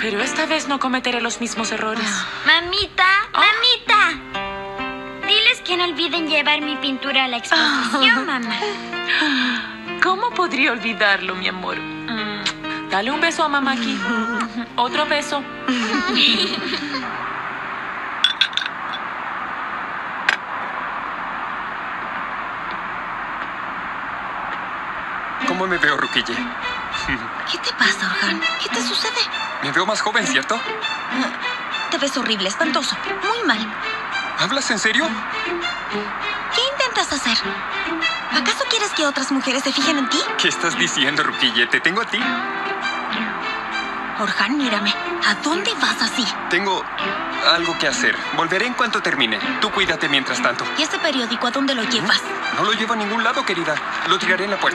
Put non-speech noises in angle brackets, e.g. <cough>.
Pero esta vez no cometeré los mismos errores. Mamita, mamita. Diles que no olviden llevar mi pintura a la exposición, mamá. ¿Cómo podría olvidarlo, mi amor? Mm, Dale un beso a mamá aquí. <laughs> Otro beso. ¿Cómo me veo, Ruquille? ¿Qué te pasa, Orhan? Veo más joven, ¿cierto? Te ves horrible, espantoso, muy mal. ¿Hablas en serio? ¿Qué intentas hacer? ¿Acaso quieres que otras mujeres se fijen en ti? ¿Qué estás diciendo, Ruquille? Te tengo a ti. Orhan, mírame. ¿A dónde vas así? Tengo algo que hacer. Volveré en cuanto termine. Tú cuídate mientras tanto. ¿Y ese periódico a dónde lo llevas? No lo llevo a ningún lado, querida. Lo tiraré en la puerta.